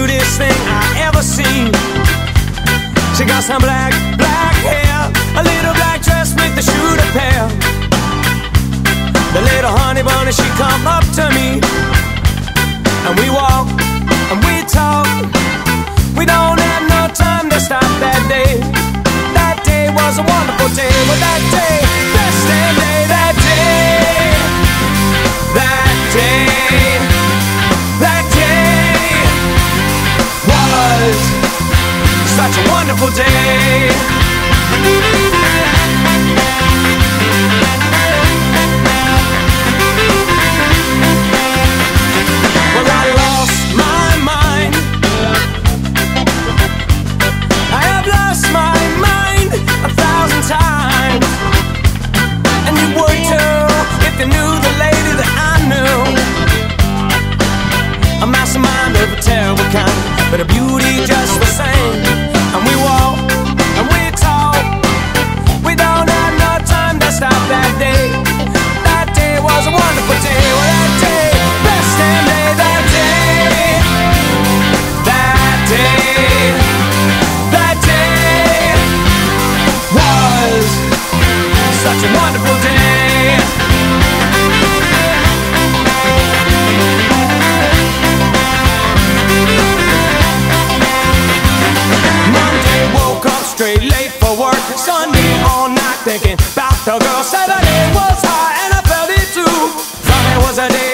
cutest thing I ever seen. She got some black, black hair, a little black dress with the shoe to pair. The little honey bunny, she come up to me, and we walk, and we talk. We don't have no time to stop that day. That day was a wonderful day, but that day, a wonderful day. Such a wonderful day. Monday woke up straight late for work. Sunday all night thinking about the girl. Saturday was high and I felt it too. Friday was a day